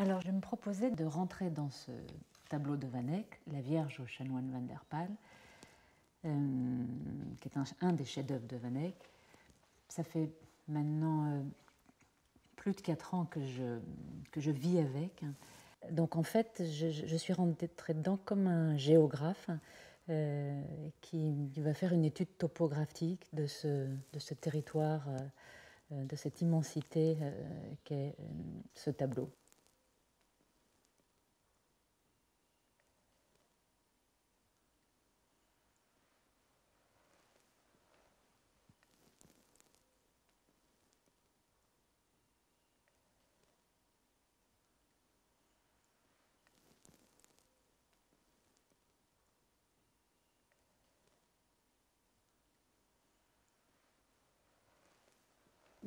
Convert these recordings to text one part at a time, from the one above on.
Alors, je me proposais de rentrer dans ce tableau de Van Eyck, La Vierge au chanoine van der Pal, euh, qui est un, des chefs-d'œuvre de Van Eyck. Ça fait maintenant euh, plus de quatre ans que je, que je vis avec. Donc en fait, je, suis rentrée dedans comme un géographe euh, qui, va faire une étude topographique de ce, de ce territoire, de cette immensité qu'est ce tableau.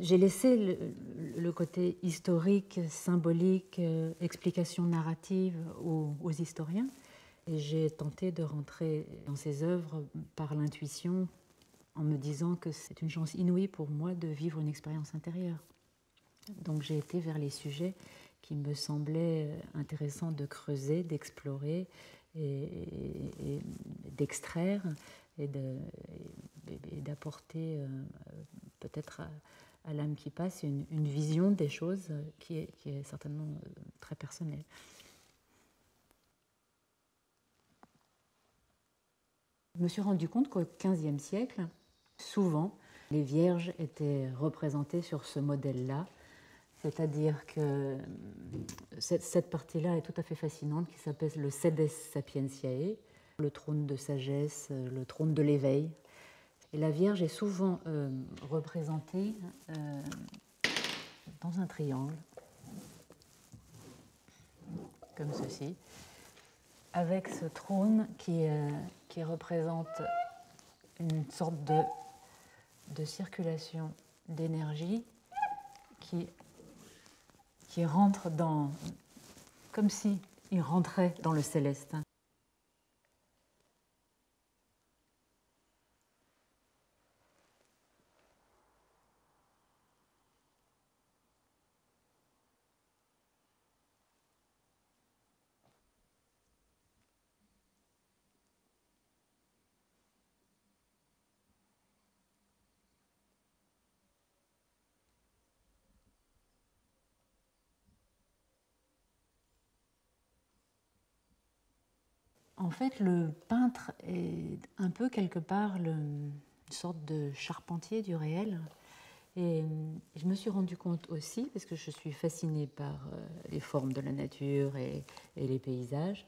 J'ai laissé le, côté historique, symbolique, euh, explication narrative aux, historiens. Et j'ai tenté de rentrer dans ces œuvres par l'intuition en me disant que c'est une chance inouïe pour moi de vivre une expérience intérieure. Donc j'ai été vers les sujets qui me semblaient intéressants de creuser, d'explorer et, d'extraire et d'apporter euh, peut-être à l'âme qui passe, une, vision des choses qui est, qui est certainement euh, très personnelle. Je me suis rendu compte qu'au XVe siècle, souvent, les vierges étaient représentées sur ce modèle-là. C'est-à-dire que euh, cette, cette partie-là est tout à fait fascinante, qui s'appelle le Sedes Sapientiae, le trône de sagesse, le trône de l'éveil, et la Vierge est souvent euh, représentée euh, dans un triangle, comme ceci, avec ce trône qui, euh, qui représente une sorte de, de circulation d'énergie qui, qui rentre dans, comme si il rentrait dans le céleste. En fait, le peintre est un peu quelque part une sorte de charpentier du réel. Et je me suis rendu compte aussi, parce que je suis fascinée par euh, les formes de la nature et, les paysages,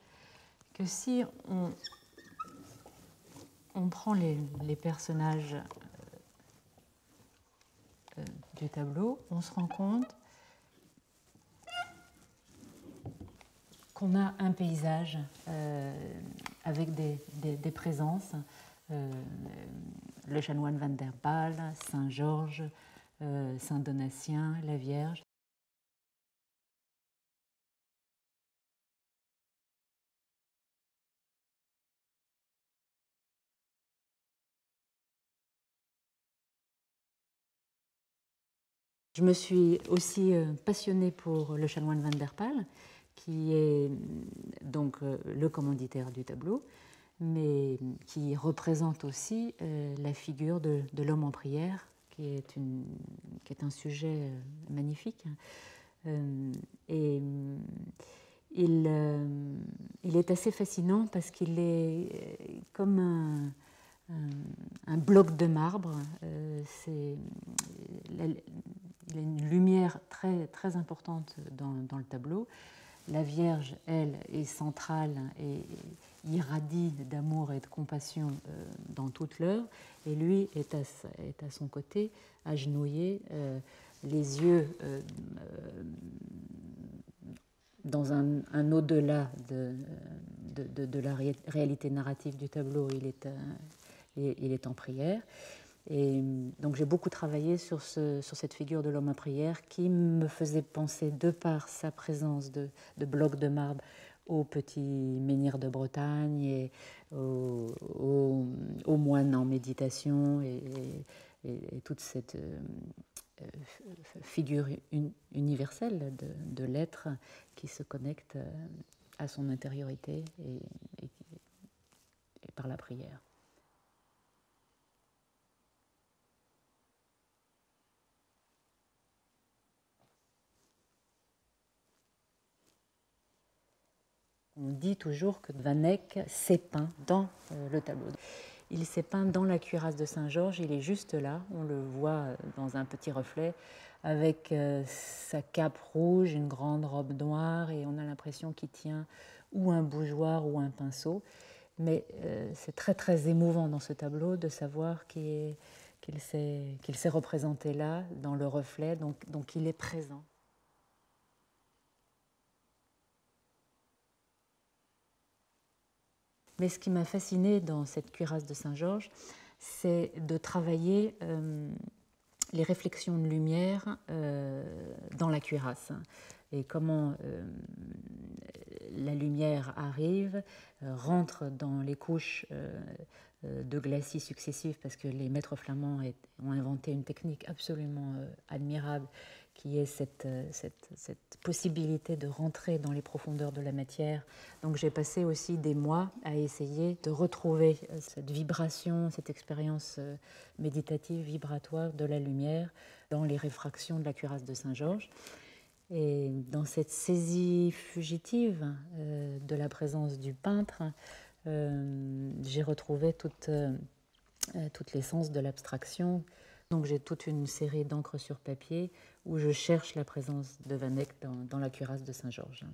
que si on, on prend les, personnages euh, euh, du tableau, on se rend compte qu'on a un paysage euh, avec des, présences. Euh, le chanoine Van der Baal, Saint-Georges, euh, Saint-Donatien, la Vierge. Je me suis aussi passionnée pour le chanoine Van der Paal qui est donc euh, le commanditaire du tableau, mais qui représente aussi euh, la figure de, l'homme en prière, qui est, une, qui est un sujet euh, magnifique. et il, il, est assez fascinant parce qu'il est comme un, un, bloc de marbre. c'est, il a une lumière très, très importante dans, dans le tableau. La Vierge, elle, est centrale et irradie d'amour et de compassion euh, dans toute l'heure, et lui est à, son côté, agenouillé, euh, les yeux euh, dans un, au-delà de, la réalité narrative du tableau, il est en prière. Et donc j'ai beaucoup travaillé sur, ce, sur cette figure de l'homme à prière qui me faisait penser, de par sa présence de, de blocs de marbre, aux petits menhirs de Bretagne et aux, aux, moines en méditation et, toute cette, euh, figure universelle de, l'être qui se connecte à son intériorité et par la prière. On dit toujours que Van Eyck s'est peint dans euh, le tableau. Il s'est peint dans la cuirasse de Saint-Georges, il est juste là, on le voit euh, dans un petit reflet, avec euh, sa cape rouge, une grande robe noire, et on a l'impression qu'il tient ou un bougeoir ou un pinceau. Mais c'est très très émouvant dans ce tableau de savoir qu'il s'est représenté là, dans le reflet, donc, donc il est présent. Mais ce qui m'a fasciné dans cette cuirasse de Saint-Georges, c'est de travailler euh, les réflexions de lumière euh, dans la cuirasse. Et comment euh, la lumière arrive, rentre dans les couches de glacis successives parce que les maîtres flamands ont inventé une technique absolument admirable qui est cette, euh, cette, cette, possibilité de rentrer dans les profondeurs de la matière. Donc j'ai passé aussi des mois à essayer de retrouver euh, cette vibration, cette expérience euh, méditative, vibratoire de la lumière dans les réfractions de la cuirasse de Saint-Georges. Et dans cette saisie fugitive de la présence du peintre, j'ai retrouvé toute, toute l'essence de l'abstraction. Donc j'ai toute une série d'encre sur papier où je cherche la présence de Van Eyck dans, dans la cuirasse de Saint-Georges.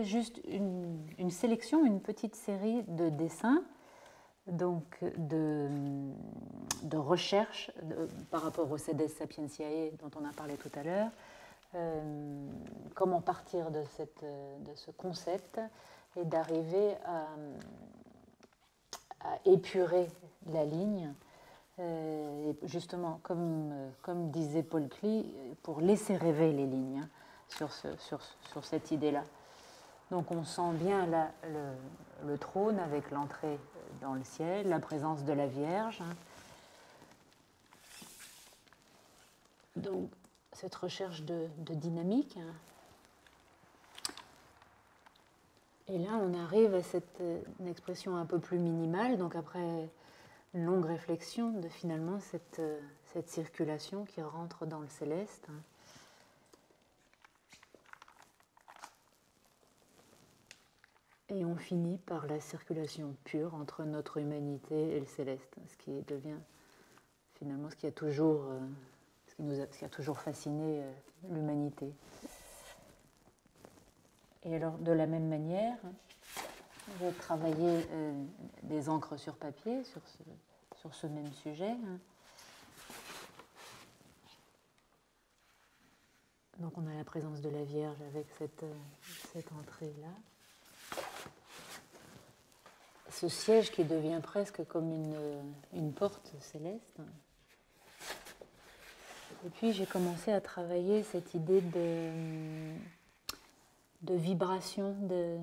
Juste une, sélection, une petite série de dessins donc de, de recherche par rapport au CEDES Sapientiae dont on a parlé tout à l'heure. Euh, comment partir de, cette, de, ce concept et d'arriver à, épurer la ligne. Euh, justement, comme, comme disait Paul Klee, pour laisser rêver les lignes. Hein sur, sur, sur cette idée-là. Donc on sent bien le, trône avec l'entrée dans le ciel, la présence de la Vierge. Donc cette recherche de, dynamique. Et là, on arrive à cette une expression un peu plus minimale. Donc après une longue réflexion de finalement cette, cette circulation qui rentre dans le céleste. Et on finit par la circulation pure entre notre humanité et le céleste, ce qui devient finalement ce qui a toujours, euh, ce qui nous a, toujours fasciné euh, l'humanité. Et alors, de la même manière, j'ai travaillé euh, des encres sur papier sur ce, même sujet. Hein. Donc on a la présence de la Vierge avec cette, cette entrée-là ce siège qui devient presque comme une, porte céleste. Et puis j'ai commencé à travailler cette idée de, vibration de,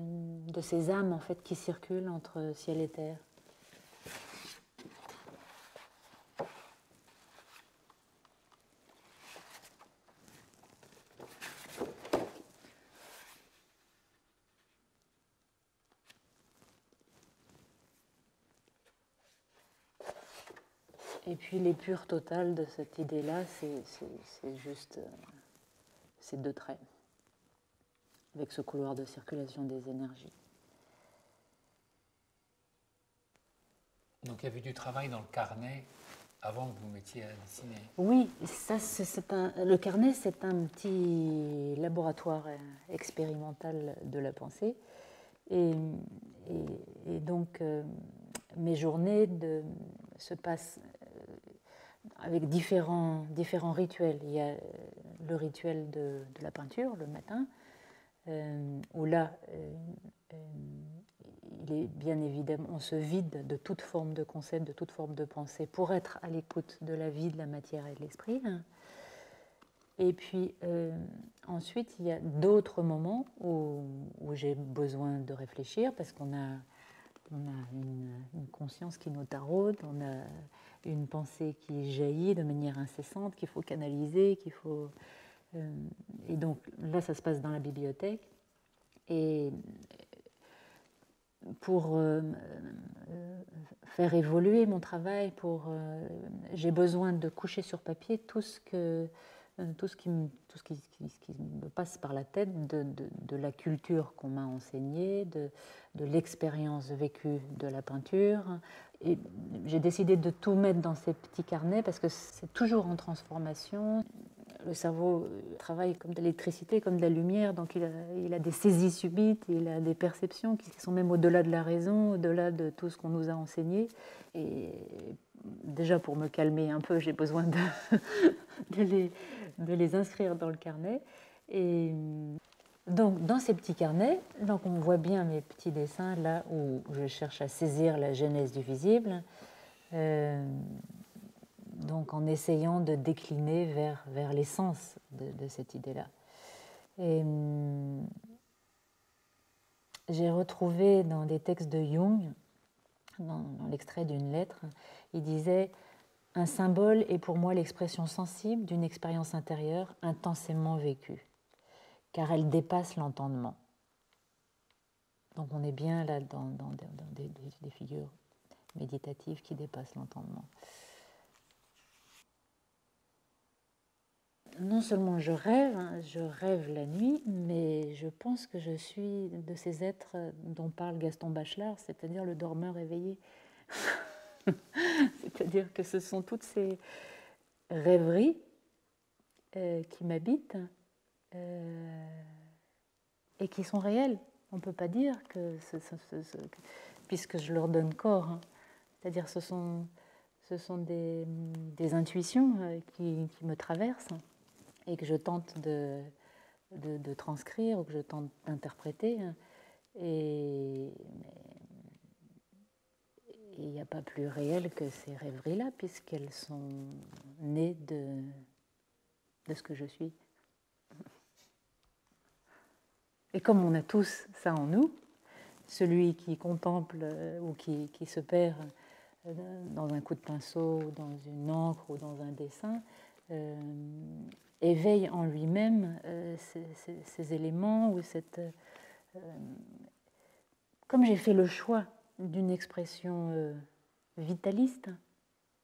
de, ces âmes en fait qui circulent entre ciel et terre. Et puis l'épure totale de cette idée-là, c'est juste euh, ces deux traits, avec ce couloir de circulation des énergies. Donc il y avait du travail dans le carnet avant que vous mettiez à dessiner Oui, ça, c'est un, le carnet, c'est un petit laboratoire euh, expérimental de la pensée. Et, donc, mes journées de, se passent avec différents, rituels. Il y a le rituel de, la peinture le matin, où là, il est bien évidemment, on se vide de toute forme de concept, de toute forme de pensée pour être à l'écoute de la vie, de la matière et de l'esprit. Et puis euh, ensuite, il y a d'autres moments où, j'ai besoin de réfléchir parce qu'on a, on a une, conscience qui nous taraude, on a une pensée qui jaillit de manière incessante, qu'il faut canaliser, qu'il faut. Euh, et donc là, ça se passe dans la bibliothèque. Et pour euh, euh, faire évoluer mon travail, pour j'ai besoin de coucher sur papier tout ce que tout ce qui, tout ce qui, me passe par la tête de, de, la culture qu'on m'a enseignée, de, de l'expérience vécue de la peinture. Et j'ai décidé de tout mettre dans ces petits carnets parce que c'est toujours en transformation le cerveau travaille comme de l'électricité, comme de la lumière, donc il a, il a, des saisies subites, il a des perceptions qui sont même au-delà de la raison, au-delà de tout ce qu'on nous a enseigné. Et déjà pour me calmer un peu, j'ai besoin de, de, les, de, les, inscrire dans le carnet. Et donc dans ces petits carnets, donc on voit bien mes petits dessins là où je cherche à saisir la genèse du visible. Euh, donc en essayant de décliner vers, vers l'essence de, cette idée-là. Et hum, j'ai retrouvé dans des textes de Jung, dans, l'extrait d'une lettre, il disait Un symbole est pour moi l'expression sensible d'une expérience intérieure intensément vécue, car elle dépasse l'entendement. Donc on est bien là dans, des figures méditatives qui dépassent l'entendement. non seulement je rêve, hein, je rêve la nuit, mais je pense que je suis de ces êtres dont parle Gaston Bachelard, c'est-à-dire le dormeur éveillé. c'est-à-dire que ce sont toutes ces rêveries euh, qui m'habitent euh, et qui sont réelles. On ne peut pas dire que, puisque je leur donne corps, hein. c'est-à-dire ce sont, ce sont des, intuitions euh, qui, qui me traversent et que je tente de, de, transcrire ou que je tente d'interpréter. Et il n'y a pas plus réel que ces rêveries-là, puisqu'elles sont nées de, de ce que je suis. Et comme on a tous ça en nous, celui qui contemple euh, ou qui, qui se perd euh, dans un coup de pinceau, dans une encre ou dans un dessin, euh, éveille en lui-même ces, éléments ou cette. Comme j'ai fait le choix d'une expression euh, vitaliste,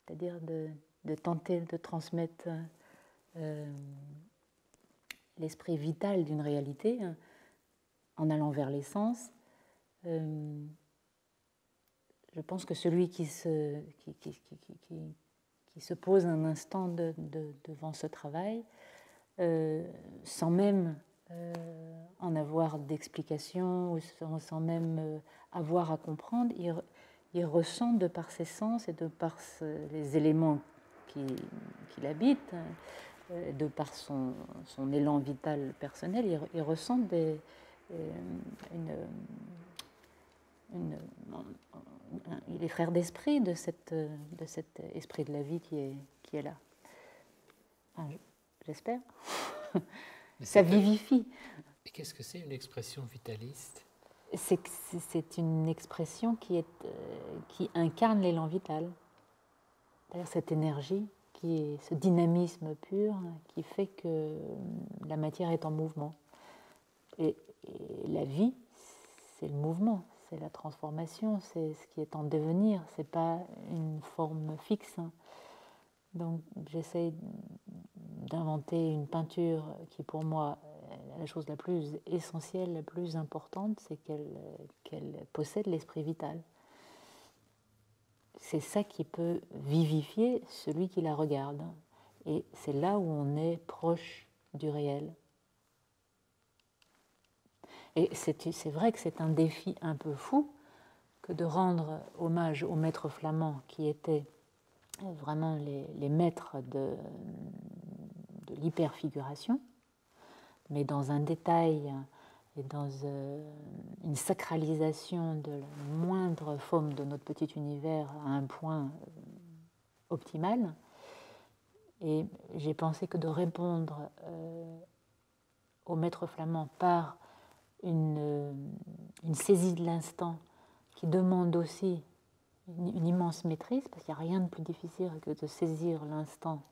c'est-à-dire de, tenter de transmettre l'esprit vital d'une réalité hein, en allant vers l'essence, je pense que celui qui se, pose un instant devant ce travail euh, sans même euh, avoir d'explication ou sans, même euh, avoir à comprendre, il, il, ressent de par ses sens et de par les éléments qui, qui l'habitent, de par son, son, élan vital personnel, il, ressent des, une, une, il est frère d'esprit de, cette, de cet esprit de la vie qui est, qui est là j'espère. Ça vivifie. Qu'est-ce que c'est une expression vitaliste? C'est une expression euh, qui incarne l'élan vital. D'ailleurs, cette énergie, ce dynamisme pur qui fait que la matière est en mouvement. Et, la vie, c'est le mouvement, c'est la transformation, c'est ce qui est en devenir, c'est pas une forme fixe. Donc j'essaie d'inventer une peinture qui pour moi la chose la plus essentielle, la plus importante, c'est qu'elle possède l'esprit vital. C'est ça qui peut vivifier celui qui la regarde. Et c'est là où on est proche du réel. Et c'est vrai que c'est un défi un peu fou que de rendre hommage aux maîtres flamands qui étaient vraiment les, maîtres de, l'hyperfiguration, mais dans un détail et dans euh, une sacralisation de la moindre forme de notre petit univers à un point euh, optimal. Et j'ai pensé que de répondre euh, au maître flamand par une, une saisie de l'instant qui demande aussi une, immense maîtrise, parce qu'il n'y a rien de plus difficile que de saisir l'instant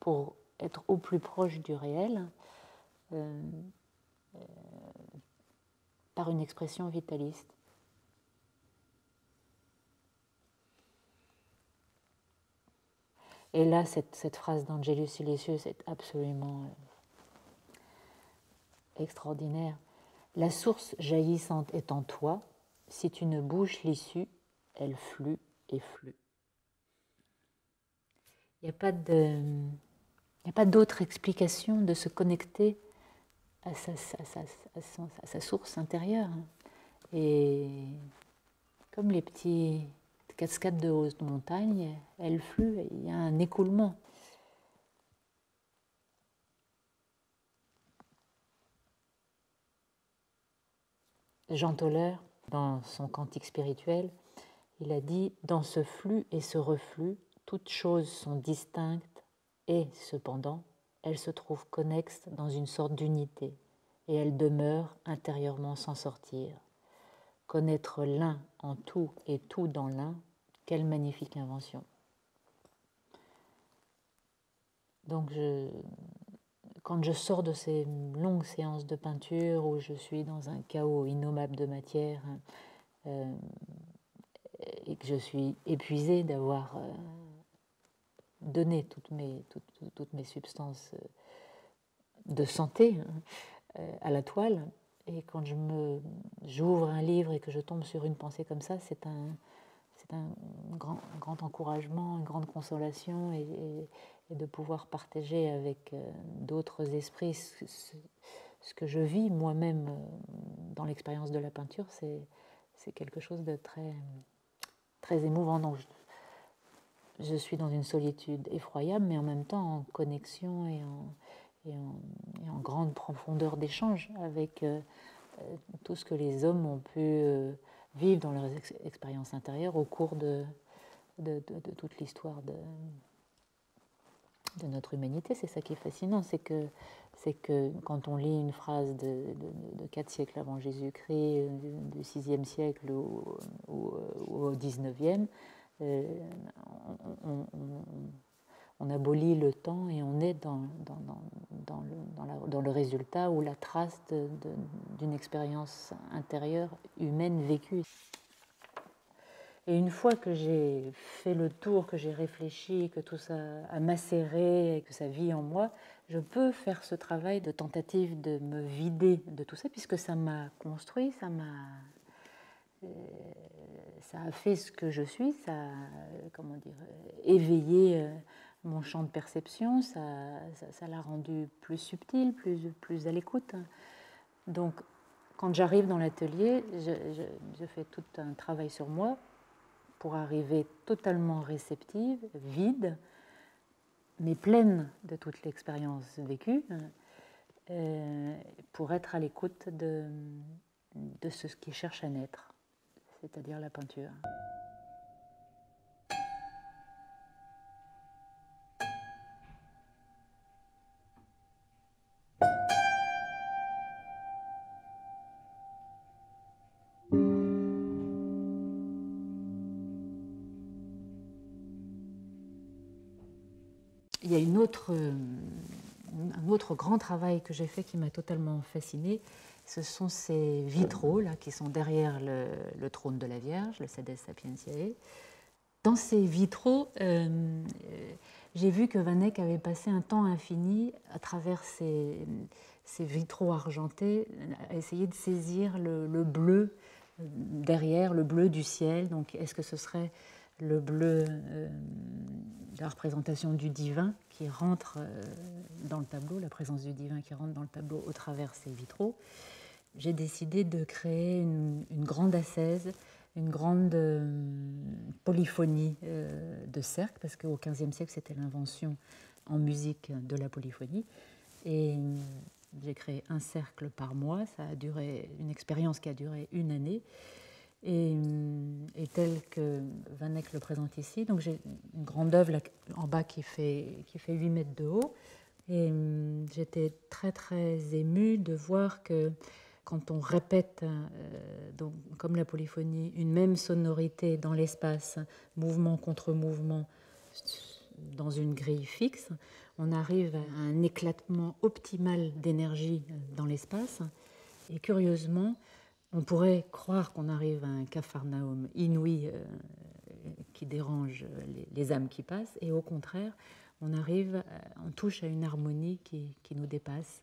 pour être au plus proche du réel, par une expression vitaliste. Et là, cette, cette phrase d'Angelus Silesius est absolument euh, extraordinaire. La source jaillissante est en toi. Si tu ne bouges l'issue, elle flue et flue. Il n'y a pas d'autre explication de se connecter à sa, source intérieure. Et comme les petits cascades de haute montagne, elles fluent, il y a un écoulement. Jean Toller, dans son cantique spirituel, il a dit Dans ce flux et ce reflux, toutes choses sont distinctes et, cependant, elle se trouve connexe dans une sorte d'unité, et elle demeure intérieurement sans sortir. Connaître l'un en tout et tout dans l'un, quelle magnifique invention. Donc quand je sors de ces longues séances de peinture où je suis dans un chaos innommable de matière euh, et que je suis épuisée d'avoir euh, donner toutes mes, toutes, mes substances euh, de santé euh, à la toile. Et quand je me, j'ouvre un livre et que je tombe sur une pensée comme ça, c'est un, c'est un grand, grand, encouragement, une grande consolation et, et, de pouvoir partager avec euh, d'autres esprits ce, ce, que je vis moi-même dans l'expérience de la peinture, c'est, c'est quelque chose de très, très émouvant. Donc, je suis dans une solitude effroyable, mais en même temps en connexion et en, grande profondeur d'échange avec euh, euh, tout ce que les hommes ont pu euh, vivre dans leurs expériences intérieures au cours de, toute l'histoire de, notre humanité. C'est ça qui est fascinant, c'est que, quand on lit une phrase de, de, 4 siècles avant Jésus-Christ, du 6e siècle ou au 19e, on, abolit le temps et on est dans, le, dans, le, résultat ou la trace d'une expérience intérieure humaine vécue. Et une fois que j'ai fait le tour, que j'ai réfléchi, que tout ça a macéré, que ça vit en moi, je peux faire ce travail de tentative de me vider de tout ça, puisque ça m'a construit, ça m'a euh, ça a fait ce que je suis, ça a comment dire, éveillé euh, mon champ de perception, ça, ça, l'a rendu plus subtil, plus, plus à l'écoute. Donc, quand j'arrive dans l'atelier, je, fais tout un travail sur moi pour arriver totalement réceptive, vide, mais pleine de toute l'expérience vécue, euh, pour être à l'écoute de, de ce qui cherche à naître c'est-à-dire la peinture. Il y a une autre, un autre grand travail que j'ai fait qui m'a totalement fasciné, ce sont ces vitraux là qui sont derrière le, trône de la Vierge, le Sedes Sapientiae. Dans ces vitraux, euh, j'ai vu que Van Eyck avait passé un temps infini à travers ces, vitraux argentés à essayer de saisir le, bleu euh, derrière, le bleu du ciel. Donc, est-ce que ce serait le bleu euh, de la représentation du divin qui rentre dans le tableau, la présence du divin qui rentre dans le tableau au travers ces vitraux? J'ai décidé de créer une, grande ascèse, une grande polyphonie de cercles, parce qu'au XVe siècle, c'était l'invention en musique de la polyphonie. Et j'ai créé un cercle par mois. Ça a duré une expérience qui a duré une année. Et, et tel que Van Eyck le présente ici, donc j'ai une grande œuvre en bas qui fait, qui fait 8 mètres de haut. Et j'étais très très émue de voir que quand on répète, euh, donc, comme la polyphonie, une même sonorité dans l'espace, mouvement contre mouvement, dans une grille fixe, on arrive à un éclatement optimal d'énergie dans l'espace. Et curieusement, on pourrait croire qu'on arrive à un capharnaüm inouï euh, qui dérange les, âmes qui passent, et au contraire, on arrive, on touche à une harmonie qui nous dépasse.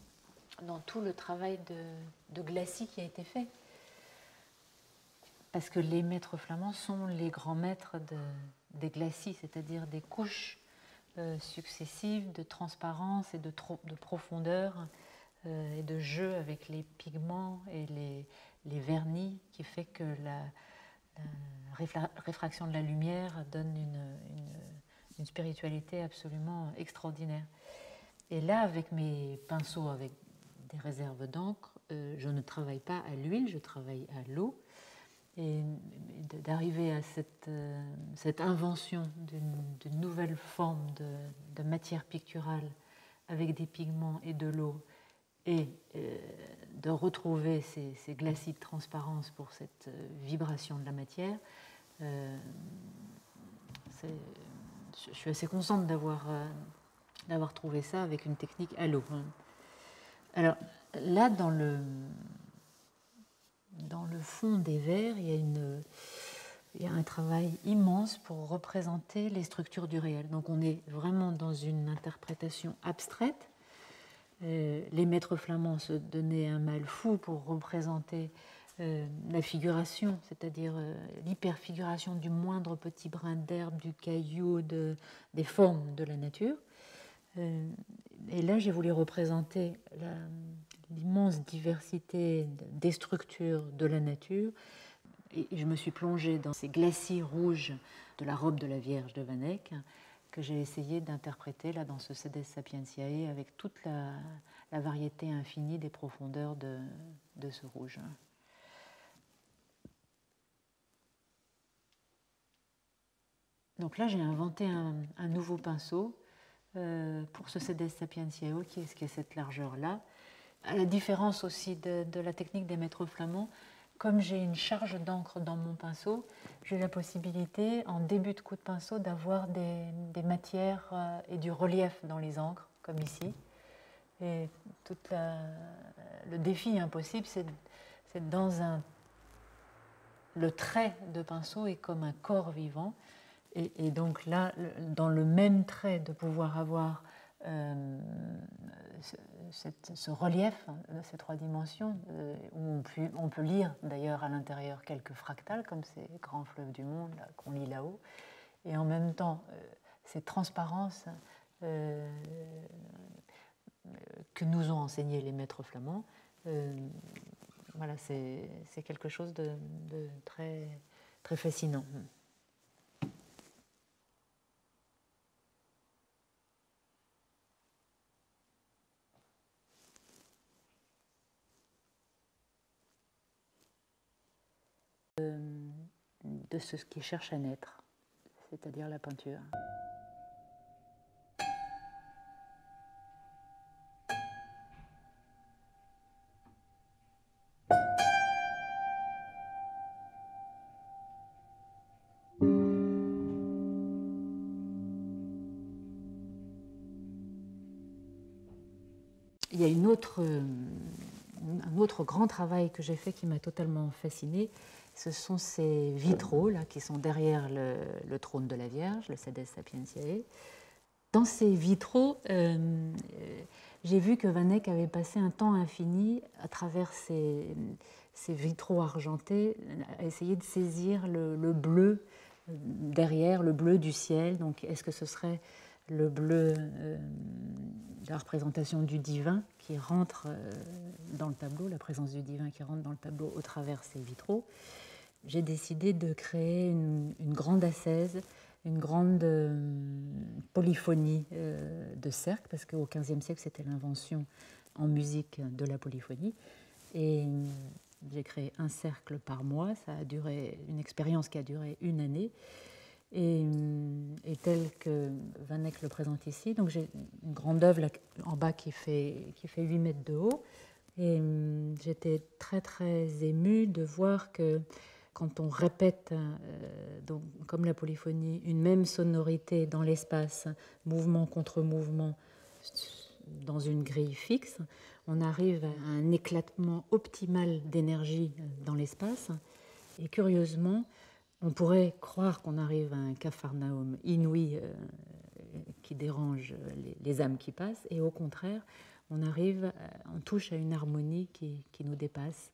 dans tout le travail de, glacis qui a été fait. Parce que les maîtres flamands sont les grands maîtres de, des glacis, c'est-à-dire des couches euh, successives de transparence et de, de profondeur euh, et de jeu avec les pigments et les, vernis qui fait que la, la réfraction de la lumière donne une, spiritualité absolument extraordinaire. Et là, avec mes pinceaux, avec des réserves d'encre, euh, je ne travaille pas à l'huile, je travaille à l'eau. Et d'arriver à cette, euh, invention d'une nouvelle forme de, matière picturale avec des pigments et de l'eau, et euh, de retrouver ces, glacis de transparence pour cette vibration de la matière, je suis assez contente d'avoir d'avoir trouvé ça avec une technique à l'eau. Alors là, dans le, fond des verres, il y, a une, il y a un travail immense pour représenter les structures du réel. Donc on est vraiment dans une interprétation abstraite euh, les maîtres flamands se donnaient un mal fou pour représenter euh, la figuration, c'est-à-dire euh, l'hyperfiguration du moindre petit brin d'herbe, du caillou, des formes de la nature. Et là, j'ai voulu représenter l'immense diversité des structures de la nature. Et je me suis plongée dans ces glacis rouges de la robe de la Vierge de Van Eyck que j'ai essayé d'interpréter là dans ce Sedes Sapientiae avec toute la, variété infinie des profondeurs de, ce rouge. Donc là, j'ai inventé un, nouveau pinceau euh, pour ce Sedes Sapientiae qui est, qui est cette largeur-là. À la différence aussi de, de, la technique des maîtres flamands, comme j'ai une charge d'encre dans mon pinceau, j'ai la possibilité, en début de coup de pinceau, d'avoir des, matières euh, et du relief dans les encres, comme ici. Et tout le défi impossible, c'est dans un. Le trait de pinceau est comme un corps vivant. Et, donc là, dans le même trait, de pouvoir avoir euh, ce relief de ces trois dimensions, euh, où on peut, on peut lire d'ailleurs à l'intérieur quelques fractales, comme ces grands fleuves du monde qu'on lit là-haut, et en même temps euh, cette transparence euh, que nous ont enseigné les maîtres flamands. voilà, c'est quelque chose de, de, très, très fascinant. de ce qui cherche à naître, c'est-à-dire la peinture. Il y a une autre, euh, un autre grand travail que j'ai fait qui m'a totalement fasciné. Ce sont ces vitraux là, qui sont derrière le, trône de la Vierge, le Sedes Sapientiae. Dans ces vitraux, euh, j'ai vu que Van Eyck avait passé un temps infini à travers ces, vitraux argentés à essayer de saisir le, le, bleu derrière, le bleu du ciel. Donc, est-ce que ce serait le bleu euh, la représentation du divin qui rentre euh, dans le tableau, la présence du divin qui rentre dans le tableau au travers ces vitraux, j'ai décidé de créer une, grande ascèse, une grande euh, polyphonie euh, de cercles, parce qu'au XVe siècle, c'était l'invention en musique de la polyphonie. Et j'ai créé un cercle par mois. Ça a duré une expérience qui a duré une année. Et, tel que Van le présente ici. Donc j'ai une grande œuvre en bas qui fait, qui fait 8 mètres de haut. Et hum, j'étais très très émue de voir que quand on répète, euh, donc, comme la polyphonie, une même sonorité dans l'espace, mouvement contre mouvement, dans une grille fixe, on arrive à un éclatement optimal d'énergie dans l'espace. Et curieusement, on pourrait croire qu'on arrive à un capharnaüm inouï euh, qui dérange les, âmes qui passent, et au contraire, on arrive, on touche à une harmonie qui nous dépasse.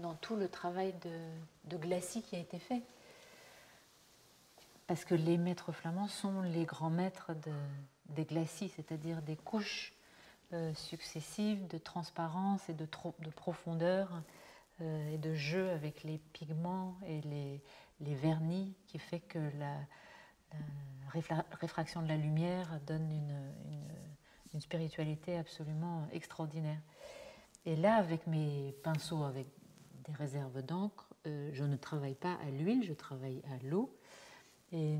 dans tout le travail de, glacis qui a été fait. Parce que les maîtres flamands sont les grands maîtres de, des glacis, c'est-à-dire des couches euh, successives de transparence et de, de profondeur euh, et de jeu avec les pigments et les, vernis qui fait que la, réfraction de la lumière donne une, spiritualité absolument extraordinaire. Et là, avec mes pinceaux, avec des réserves d'encre, euh, je ne travaille pas à l'huile, je travaille à l'eau. Et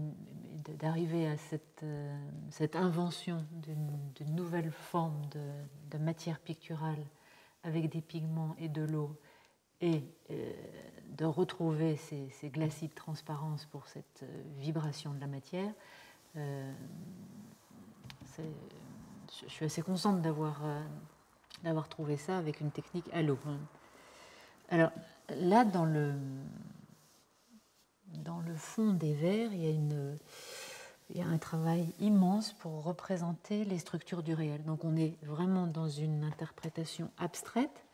d'arriver à cette, euh, invention d'une nouvelle forme de, matière picturale avec des pigments et de l'eau et euh, de retrouver ces, glacis de transparence pour cette vibration de la matière, je suis assez contente d'avoir d'avoir trouvé ça avec une technique à l'eau. Alors là, dans le, dans le fond des verres, il y, a il y a un travail immense pour représenter les structures du réel. Donc on est vraiment dans une interprétation abstraite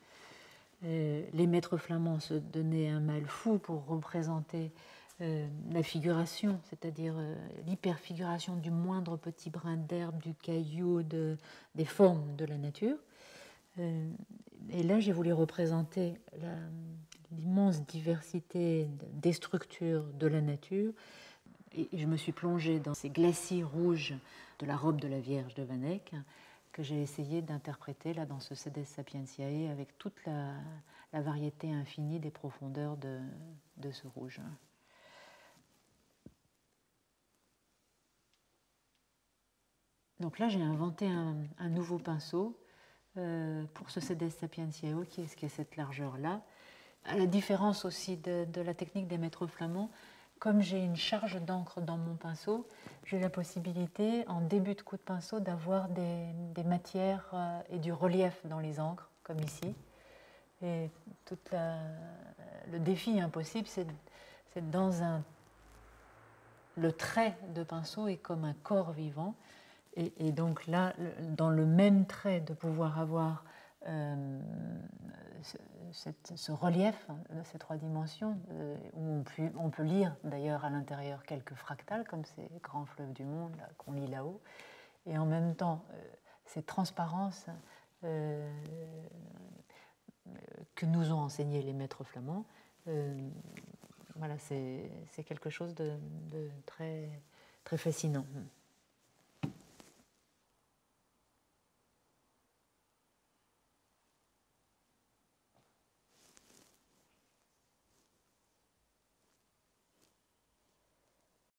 euh, les maîtres flamands se donnaient un mal fou pour représenter euh, la figuration, c'est-à-dire euh, l'hyperfiguration du moindre petit brin d'herbe, du caillou, des formes de la nature. Et là, j'ai voulu représenter l'immense diversité des structures de la nature. Et je me suis plongée dans ces glacis rouges de la robe de la Vierge de Van Eyck que j'ai essayé d'interpréter là dans ce Sedes Sapientiae avec toute la, variété infinie des profondeurs de, de ce rouge. donc là, j'ai inventé un, nouveau pinceau euh, pour ce Cedes Sapientiae, qui est, qui est cette largeur-là. À la différence aussi de, la technique des maîtres flamands, comme j'ai une charge d'encre dans mon pinceau, j'ai la possibilité, en début de coup de pinceau, d'avoir des, matières euh, et du relief dans les encres, comme ici. Et le défi impossible, c'est dans un le trait de pinceau est comme un corps vivant. Et, donc là, dans le même trait, de pouvoir avoir euh, ce, relief de ces trois dimensions, euh, où on peut, lire d'ailleurs à l'intérieur quelques fractales, comme ces grands fleuves du monde qu'on lit là-haut, et en même temps, euh, ces transparences que nous ont enseigné les maîtres flamands, voilà, c'est quelque chose de, très, très fascinant.